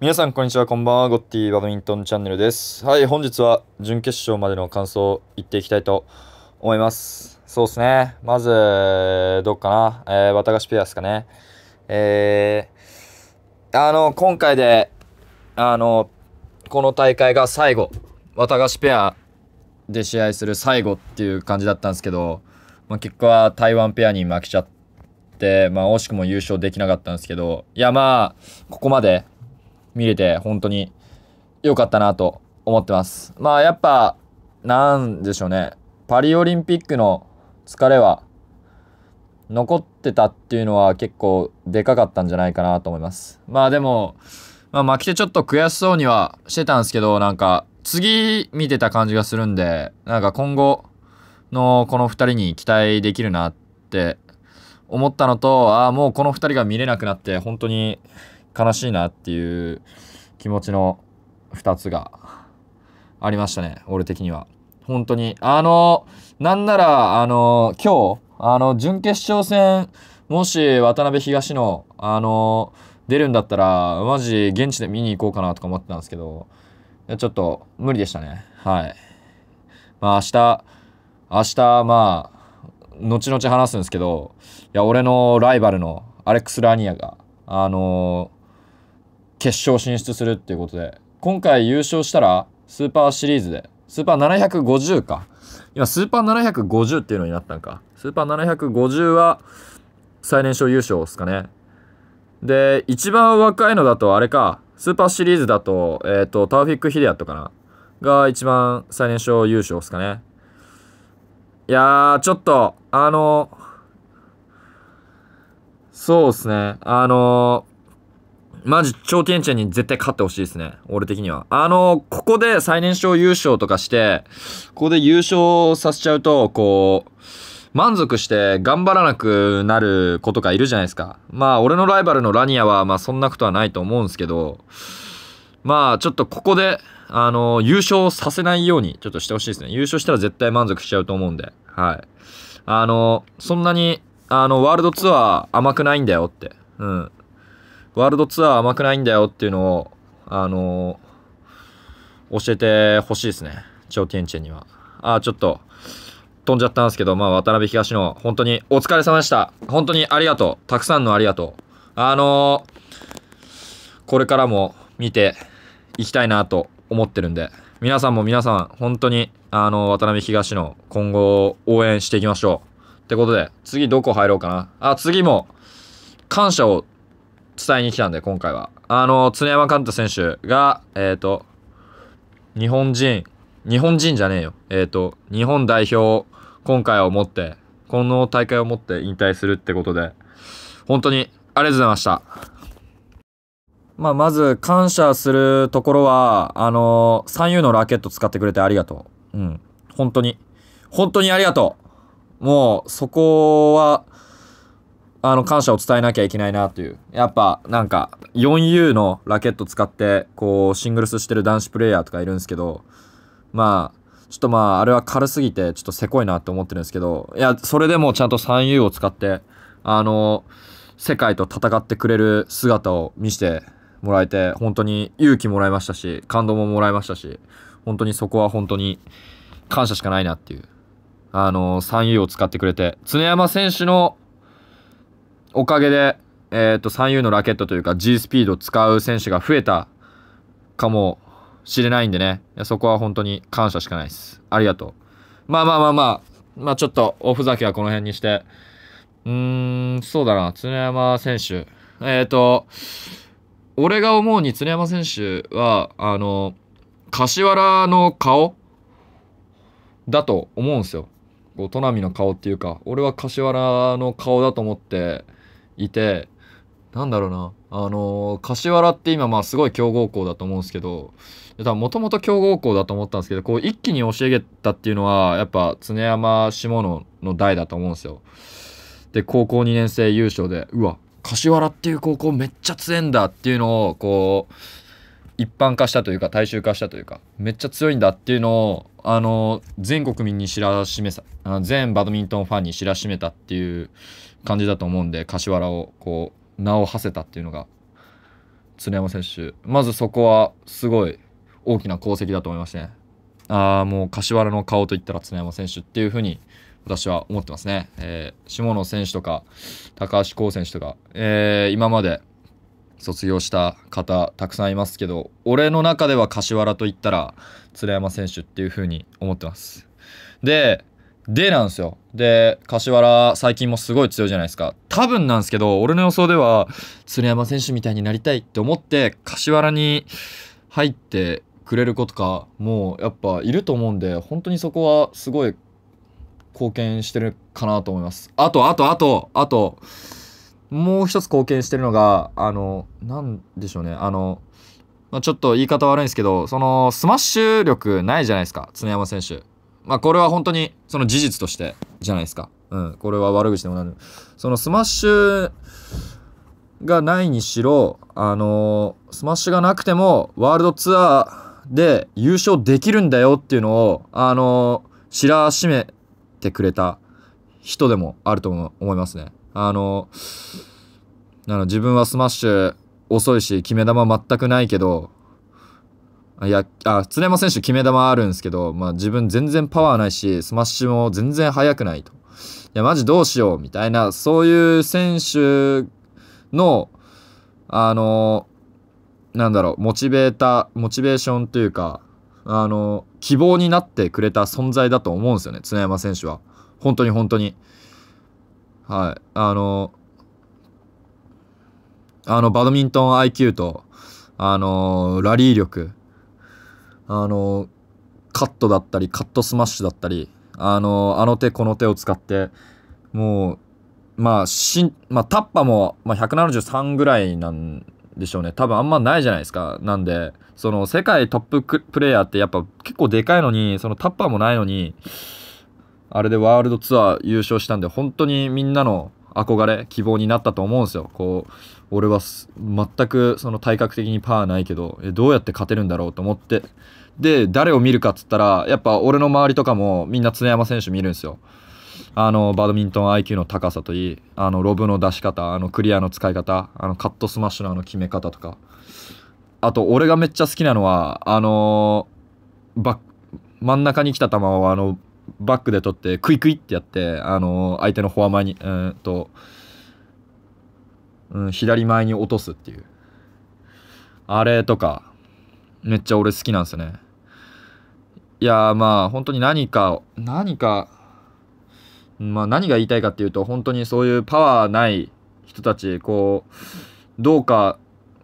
皆さんこんにちはこんばんは。ゴッティバドミントンチャンネルです。はい本日は準決勝までの感想を言っていきたいと思います。そうですね。まずどっかな、えー、綿菓子ペアですかね。えー、あの今回であのこの大会が最後綿菓子ペアで試合する最後っていう感じだったんですけど、まあ、結果は台湾ペアに負けちゃって、まあ、惜しくも優勝できなかったんですけどいやまあここまで見れて本当に良かったなと思ってます。まあやっぱなんでしょうねパリオリンピックの疲れは残ってたっていうのは結構でかかったんじゃないかなと思います。まあでも、まあ、負けてちょっと悔しそうにはしてたんですけどなんか次見てた感じがするんでなんか今後のこの2人に期待できるなって思ったのとああもうこの2人が見れなくなって本当に悲しいなっていう気持ちの2つがありましたね俺的には。本当に。あのなんならあの今日あの準決勝戦もし渡辺東野あの出るんだったらマジ現地で見に行こうかなとか思ってたんですけどちょっと無理でしたね。はい。まあ明日明日まあ後々話すんですけどいや俺のライバルのアレックス・ラーニアがあの決勝進出するっていうことで今回優勝したらスーパーシリーズでスーパー750か。今スーパー750っていうのになったんか。スーパー750は最年少優勝ですかね。で一番若いのだとあれかスーパーシリーズだとえっ、ー、とタウフィック・ヒデアットかなが一番最年少優勝ですかね。いやーちょっとあのそうっすね。あのマジ超天チェンに絶対勝ってほしいですね。俺的には。あの、ここで最年少優勝とかして、ここで優勝させちゃうと、こう、満足して頑張らなくなる子とかいるじゃないですか。まあ、俺のライバルのラニアは、まあ、そんなことはないと思うんですけど、まあ、ちょっとここで、あの、優勝させないように、ちょっとしてほしいですね。優勝したら絶対満足しちゃうと思うんで、はい。あの、そんなに、あの、ワールドツアー甘くないんだよって。うん。ワールドツアー甘くないんだよっていうのを、あのー、教えてほしいですね。超ティエンチェンには。あ、ちょっと、飛んじゃったんですけど、まあ、渡辺東野、本当にお疲れ様でした。本当にありがとう。たくさんのありがとう。あのー、これからも見ていきたいなと思ってるんで、皆さんも皆さん、本当に、あのー、渡辺東野、今後応援していきましょう。ってことで、次どこ入ろうかな。あ、次も、感謝を伝えに来たんで、今回は。あの、常山寛太選手が、えっ、ー、と、日本人、日本人じゃねえよ。えっ、ー、と、日本代表、今回をもって、この大会をもって引退するってことで、本当にありがとうございました。まあ、まず感謝するところは、あのー、3U のラケット使ってくれてありがとう。うん。本当に。本当にありがとう。もう、そこは、あの、感謝を伝えなきゃいけないなという。やっぱ、なんか、4U のラケット使って、こう、シングルスしてる男子プレイヤーとかいるんですけど、まあ、ちょっとまあ、あれは軽すぎて、ちょっとせこいなって思ってるんですけど、いや、それでもちゃんと 3U を使って、あの、世界と戦ってくれる姿を見せてもらえて、本当に勇気もらいましたし、感動ももらいましたし、本当にそこは本当に感謝しかないなっていう。あの、3U を使ってくれて、常山選手のおかげで、えっ、ー、と、3U のラケットというか G スピード使う選手が増えたかもしれないんでね。そこは本当に感謝しかないです。ありがとう。まあまあまあまあ、まあちょっとおふざけはこの辺にして、うーん、そうだな、常山選手。えっ、ー、と、俺が思うに常山選手は、あの、柏原の顔だと思うんですよ。こう、砺波の顔っていうか、俺は柏原の顔だと思って、いてなんだろうなあの柏原って今まあすごい強豪校だと思うんですけどもともと強豪校だと思ったんですけどこう一気に教えげたっていうのはやっぱ常山下野の代だと思うんですよ。で高校2年生優勝でうわ柏原っていう高校めっちゃ強えんだっていうのをこう一般化したというか大衆化したというかめっちゃ強いんだっていうのをあの全国民に知らしめさ全バドミントンファンに知らしめたっていう感じだと思うんで柏原をこう名を馳せたっていうのが常山選手。まずそこはすごい大きな功績だと思いましたね。ああ、もう柏原の顔といったら常山選手っていうふうに私は思ってますね。えー、下野選手とか高橋光選手とか、えー、今まで卒業した方たくさんいますけど俺の中では柏原といったら鶴山選手っていう風に思ってます。ででなんですよ。で柏原最近もすごい強いじゃないですか。多分なんですけど俺の予想では鶴山選手みたいになりたいって思って柏原に入ってくれる子とかもうやっぱいると思うんで本当にそこはすごい貢献してるかなと思います。あとあとあとあともう一つ貢献してるのが、あの、なんでしょうね、あの、まあ、ちょっと言い方悪いんですけど、その、スマッシュ力ないじゃないですか、常山選手。まあ、これは本当に、その事実としてじゃないですか。うん、これは悪口でもなく。そのスマッシュがないにしろ、あのスマッシュがなくても、ワールドツアーで優勝できるんだよっていうのを、あの知らしめてくれた人でもあると思いますね。あの、あの自分はスマッシュ遅いし、決め球全くないけど、いや、あ、常山選手決め球あるんですけど、まあ自分全然パワーないし、スマッシュも全然速くないと。いや、マジどうしようみたいな、そういう選手の、あの、なんだろう、モチベーター、モチベーションというか、あの、希望になってくれた存在だと思うんですよね、常山選手は。本当に本当に。はい。あの、あの、バドミントン IQ と、あの、ラリー力、あの、カットだったり、カットスマッシュだったり、あの、あの手この手を使って、もう、まあ、しん、まあ、タッパも、まあ、173ぐらいなんでしょうね。多分あんまないじゃないですか。なんで、その、世界トッププレイヤーってやっぱ結構でかいのに、そのタッパーもないのに、あれでワールドツアー優勝したんで、本当にみんなの憧れ、希望になったと思うんですよ。こう、俺は全くその体格的にパワーないけど、えどうやって勝てるんだろうと思って。で、誰を見るかっつったら、やっぱ俺の周りとかもみんな常山選手見るんですよ。あの、バドミントン IQ の高さといい、あの、ロブの出し方、あの、クリアの使い方、あの、カットスマッシュのあの決め方とか。あと、俺がめっちゃ好きなのは、あのー、真ん中に来た球を、あの、バックで取ってクイクイってやってあの相手のフォア前にうんと、うん、左前に落とすっていう。あれとかめっちゃ俺好きなんですよね。いやまあ本当に何か何かまあ何が言いたいかっていうと本当にそういうパワーない人たちこうどうか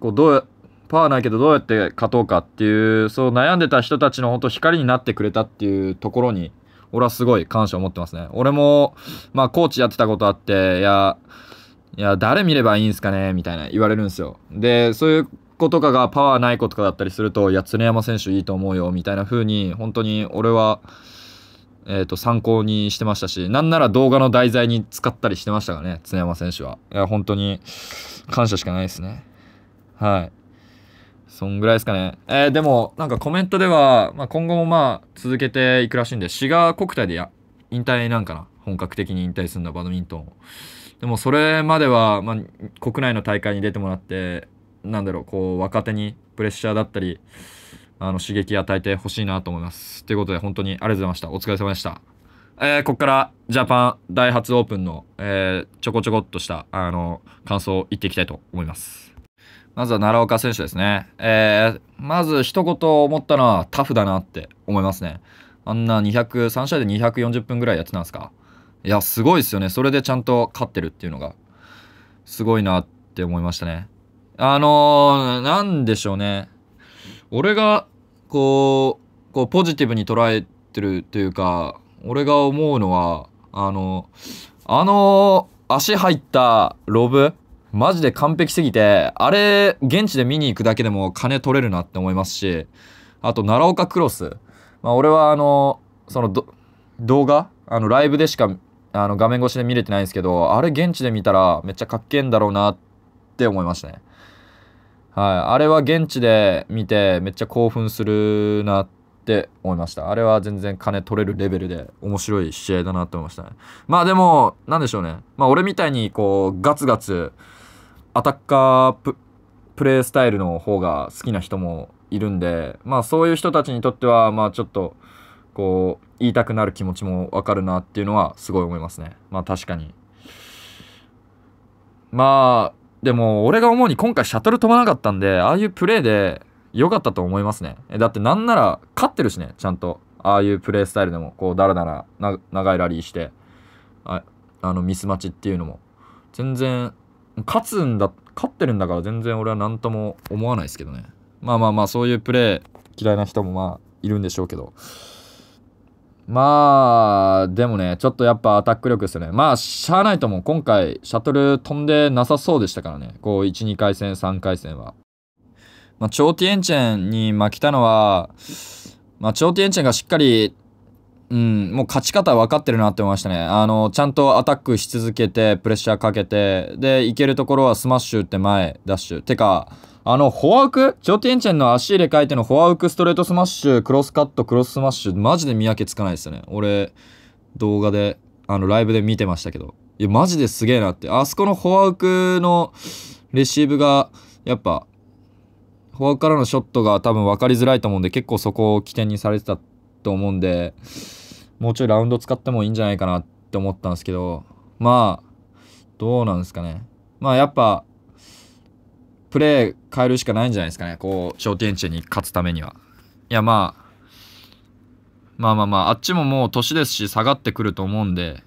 こうどうパワーないけどどうやって勝とうかっていうそう悩んでた人たちの本当光になってくれたっていうところに俺はすごい感謝を持ってますね。俺も、まあ、コーチやってたことあって、いや、いや、誰見ればいいんすかね？みたいな言われるんですよ。で、そういう子とかがパワーない子とかだったりすると、いや、常山選手いいと思うよ、みたいな風に、本当に俺は、えっ、ー、と、参考にしてましたし、なんなら動画の題材に使ったりしてましたからね、常山選手は。いや、本当に感謝しかないですね。はい。そんぐらいですかね。えー、でも、なんかコメントでは、まあ、今後もまあ、続けていくらしいんで、滋賀国体でや、引退なんかな。本格的に引退するんだ、バドミントンを。でも、それまでは、まあ、国内の大会に出てもらって、なんだろう、こう、若手にプレッシャーだったり、あの、刺激与えてほしいなと思います。ということで、本当にありがとうございました。お疲れ様でした。えー、ここからジャパンダイハツオープンの、えー、ちょこちょこっとしたあの感想を言っていきたいと思います。まずは奈良岡選手ですね。えー、まず一言思ったのはタフだなって思いますね。あんな200、3試合で240分ぐらいやってたんですか？いや、すごいですよね。それでちゃんと勝ってるっていうのが、すごいなって思いましたね。あのー、なんでしょうね。俺が、こう、こう、ポジティブに捉えてるというか、俺が思うのは、あの、あの、足入ったロブマジで完璧すぎて、あれ、現地で見に行くだけでも金取れるなって思いますし、あと、奈良岡クロス。まあ、俺は、あの、その動画？あの、ライブでしか、あの、画面越しで見れてないんですけど、あれ現地で見たらめっちゃかっけえんだろうなって思いましたね。はい。あれは現地で見てめっちゃ興奮するなって思いました。あれは全然金取れるレベルで面白い試合だなと思いましたね。まあでも、なんでしょうね。まあ俺みたいにこう、ガツガツ、アタッカープレースタイルの方が好きな人もいるんで、まあそういう人たちにとっては、まあちょっと、こう、言いたくなる気持ちもわかるなっていうのはすごい思いますね。まあ確かに。まあ、でも俺が思うに今回シャトル飛ばなかったんで、ああいうプレーで良かったと思いますね。だってなんなら勝ってるしね、ちゃんと。ああいうプレースタイルでも、こう、だらだら長いラリーして、ああのミスマッチっていうのも。全然、勝つんだ、勝ってるんだから全然俺は何とも思わないですけどね。まあまあまあ、そういうプレー嫌いな人もまあいるんでしょうけど。まあ、でもね、ちょっとやっぱアタック力ですよね。まあ、しゃあないとも今回、シャトル飛んでなさそうでしたからね。こう、1、2回戦、3回戦は。まあ、チョーティエンチェンに負けたのは、まあ、チョーティエンチェンがしっかり、うん、もう勝ち方分かってるなって思いましたね。あの、ちゃんとアタックし続けて、プレッシャーかけて、で、いけるところはスマッシュって前、ダッシュ。てか、あの、フォア奥？チョティエンチェンの足入れ替えてのフォア奥ストレートスマッシュ、クロスカット、クロススマッシュ、マジで見分けつかないですよね。俺、動画で、あの、ライブで見てましたけど。いや、マジですげえなって。あそこのフォア奥のレシーブが、やっぱ、フォアウクからのショットが多分分かりづらいと思うんで、結構そこを起点にされてたと思うんで、もうちょいラウンド使ってもいいんじゃないかなって思ったんですけど、まあ、どうなんですかね。まあやっぱ、プレー変えるしかないんじゃないですかね。こう、小天地に勝つためには。いや、まあ、まあまあまあ、あっちももう年ですし、下がってくると思うんで、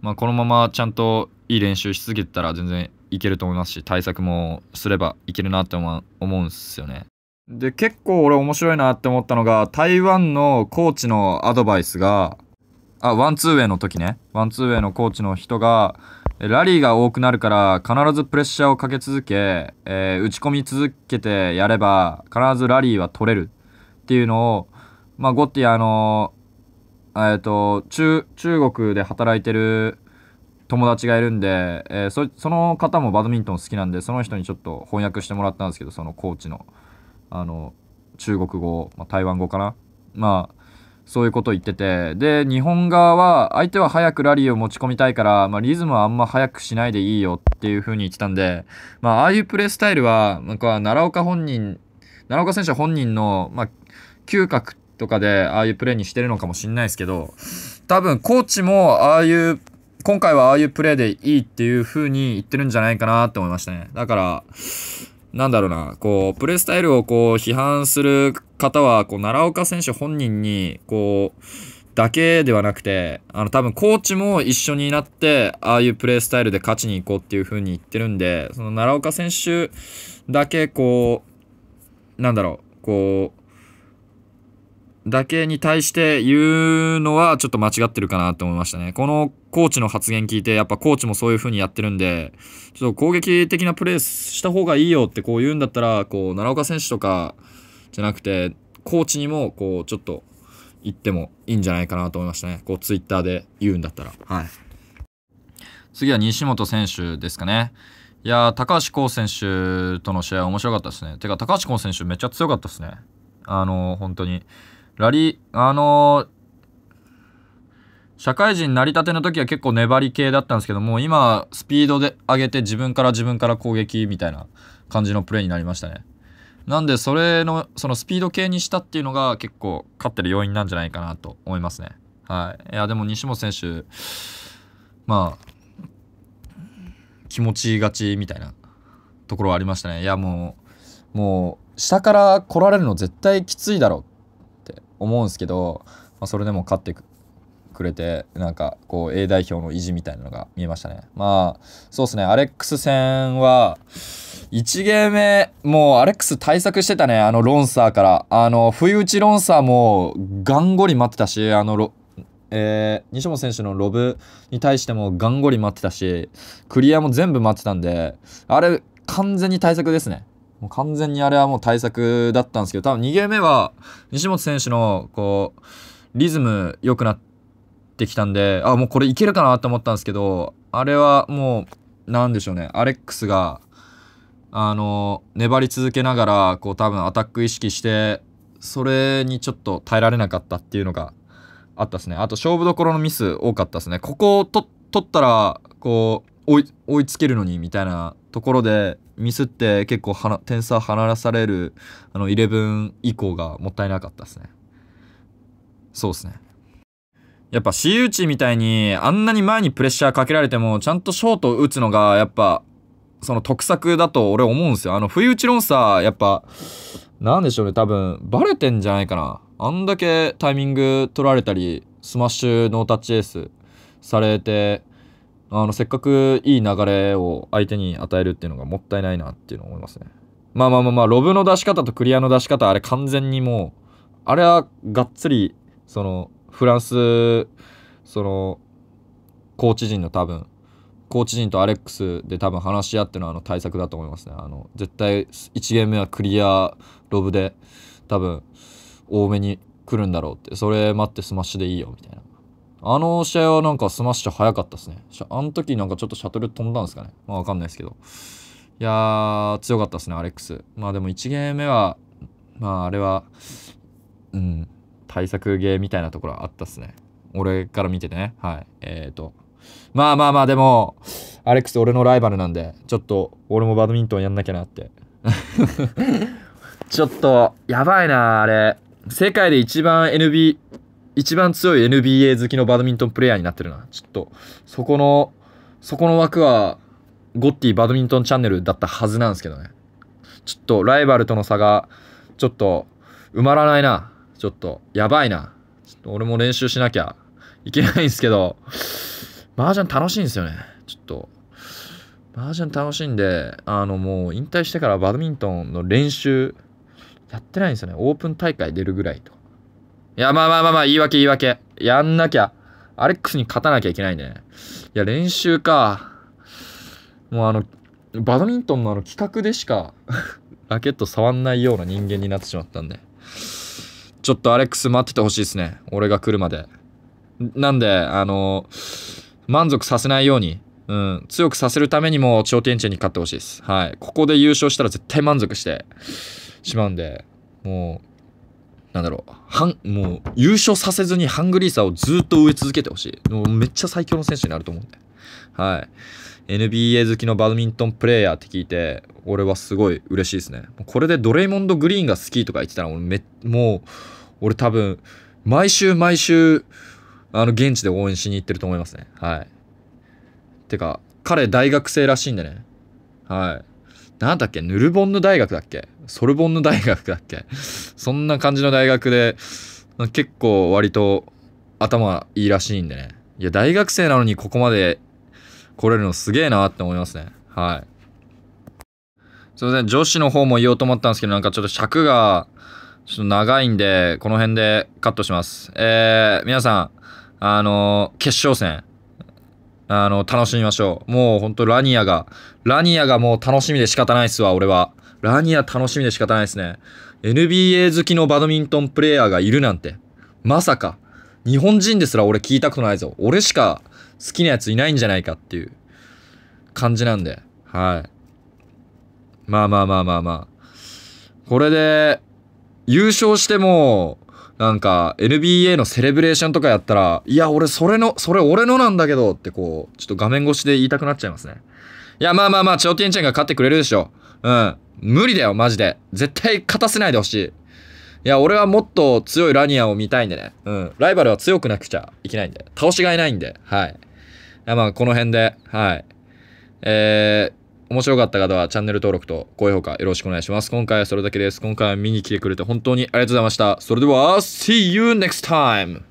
まあ、このままちゃんといい練習し続けてたら全然いけると思いますし、対策もすればいけるなって思うんですよね。で、結構俺面白いなって思ったのが、台湾のコーチのアドバイスが、あ、ワンツーウェイの時ね、ワンツーウェイのコーチの人が、ラリーが多くなるから必ずプレッシャーをかけ続け、えー、打ち込み続けてやれば必ずラリーは取れるっていうのを、まあ、ゴッティあのえっ、ー、と中中国で働いてる友達がいるんで、えー、そその方もバドミントン好きなんでその人にちょっと翻訳してもらったんですけどそのコーチの。あの中国語、まあ、台湾語かなまあそういうこと言ってて、で、日本側は、相手は早くラリーを持ち込みたいから、まあ、リズムはあんま早くしないでいいよっていう風に言ってたんで、まあ、ああいうプレースタイルは、なんか、奈良岡本人、奈良岡選手本人の、まあ、嗅覚とかで、ああいうプレーにしてるのかもしんないですけど、多分、コーチも、ああいう、今回はああいうプレーでいいっていう風に言ってるんじゃないかなって思いましたね。だから、なんだろうな、こう、プレースタイルをこう、批判する方は、こう、奈良岡選手本人に、こう、だけではなくて、あの、多分、コーチも一緒になって、ああいうプレースタイルで勝ちに行こうっていう風に言ってるんで、その奈良岡選手だけ、こう、なんだろう、こう、だけに対して言うのはちょっと間違ってるかなと思いましたね。このコーチの発言聞いて、やっぱコーチもそういう風にやってるんで、ちょっと攻撃的なプレーした方がいいよってこう言うんだったら、こう、奈良岡選手とかじゃなくて、コーチにもこう、ちょっと言ってもいいんじゃないかなと思いましたね。こう、ツイッターで言うんだったら。はい。次は西本選手ですかね。いや高橋光選手との試合面白かったですね。てか、高橋光選手めっちゃ強かったですね。あの、本当に。ラリー、あのー、社会人成り立ての時は結構粘り系だったんですけども、今、スピードで上げて自分から自分から攻撃みたいな感じのプレーになりましたね。なんで、それの、そのスピード系にしたっていうのが結構勝ってる要因なんじゃないかなと思いますね。はい。いや、でも西本選手、まあ、気持ちがちみたいなところはありましたね。いや、もう、もう、下から来られるの絶対きついだろ思うんですけど、まあ、それでも勝ってくれてなんかこう A 代表の意地みたいなのが見えましたね。まあそうですね。アレックス戦は1ゲーム目もうアレックス対策してたね。あのロンサーから。あの不意打ちロンサーもガンゴリ待ってたしあのロえー、西本選手のロブに対してもガンゴリ待ってたしクリアも全部待ってたんであれ完全に対策ですね。もう完全にあれはもう対策だったんですけど、多分2ゲーム目は西本選手のこう、リズム良くなってきたんで、あ、もうこれいけるかなと思ったんですけど、あれはもう、なんでしょうね、アレックスが、あの、粘り続けながら、こう多分アタック意識して、それにちょっと耐えられなかったっていうのがあったですね。あと勝負どころのミス多かったですね。ここを取ったら、こう、追い追いつけるのにみたいなところでミスって結構はな点差離らされるあの11以降がもったいなかったですね。そうですね。やっぱ私有地みたいにあんなに前にプレッシャーかけられてもちゃんとショート打つのがやっぱその得策だと俺思うんですよ。あの不意打ち論差やっぱなんでしょうね。多分バレてんじゃないかな。あんだけタイミング取られたりスマッシュノータッチエースされてあのせっかくいい流れを相手に与えるっていうのがもったいないなっていうのを思いますね。まあまあまあまあロブの出し方とクリアの出し方あれ完全にもうあれはがっつりそのフランスそのコーチ陣の多分コーチ陣とアレックスで多分話し合ってのあの対策だと思いますね。あの絶対1ゲーム目はクリアロブで多分多めに来るんだろうってそれ待ってスマッシュでいいよみたいな。あの試合はなんかスマッシュ早かったですね。あの時なんかちょっとシャトル飛んだんですかね。まあわかんないですけど。いやー強かったですねアレックス。まあでも1ゲーム目はまああれはうん対策ゲーみたいなところあったっすね。俺から見ててね。はい。えっ、ー、と。まあまあまあでもアレックス俺のライバルなんでちょっと俺もバドミントンやんなきゃなって。ちょっとやばいなあれ。世界で一番 NB 一番強い NBA 好きのバドミントンプレイヤーになってるな。ちょっとそこのそこの枠はゴッティバドミントンチャンネルだったはずなんですけどね。ちょっとライバルとの差がちょっと埋まらないな。ちょっとやばいな。ちょっと俺も練習しなきゃいけないんですけど。麻雀楽しいんですよね。ちょっと麻雀楽しいんであのもう引退してからバドミントンの練習やってないんですよね。オープン大会出るぐらいといやまあまあまあまあ言い訳言い訳。やんなきゃ。アレックスに勝たなきゃいけないね。いや練習か。もうあのバドミントンのあの企画でしか ラケット触んないような人間になってしまったんで。ちょっとアレックス待っててほしいですね。俺が来るまで。なんであの満足させないように。うん、強くさせるためにも頂点チェンに勝ってほしいです。はい。ここで優勝したら絶対満足してしまうんで、もう、なんだろう、はん、もう、優勝させずにハングリーさをずっと植え続けてほしい。もうめっちゃ最強の選手になると思うんで。はい。NBA 好きのバドミントンプレーヤーって聞いて、俺はすごい嬉しいですね。これでドレイモンド・グリーンが好きとか言ってたら、俺め、もう、俺多分、毎週毎週、あの、現地で応援しに行ってると思いますね。はい。てか、彼大学生らしいんでね。はい。なんだっけ？ヌルボンヌ大学だっけ？ソルボンヌ大学だっけ？そんな感じの大学で、結構割と頭いいらしいんでね。いや、大学生なのにここまで来れるのすげえなって思いますね。はい。すいません、女子の方も言おうと思ったんですけど、なんかちょっと尺がちょっと長いんで、この辺でカットします。えー、皆さん、あのー、決勝戦、あの、楽しみましょう。もうほんとラニアが、ラニアがもう楽しみで仕方ないっすわ、俺は。ラニア楽しみで仕方ないですね。NBA 好きのバドミントンプレイヤーがいるなんて。まさか。日本人ですら俺聞いたことないぞ。俺しか好きなやついないんじゃないかっていう感じなんで。はい。まあまあまあまあまあ。これで、優勝しても、なんか NBA のセレブレーションとかやったら、いや、俺それの、それ俺のなんだけどってこう、ちょっと画面越しで言いたくなっちゃいますね。いや、まあまあまあ、チョーティンチェンが勝ってくれるでしょ。うん。無理だよ、マジで。絶対勝たせないでほしい。いや、俺はもっと強いラニアを見たいんでね。うん。ライバルは強くなくちゃいけないんで。倒しがいないんで。はい。いや、まあ、この辺で、はい。えー、面白かった方はチャンネル登録と高評価よろしくお願いします。今回はそれだけです。今回は見に来てくれて本当にありがとうございました。それでは、See you next time!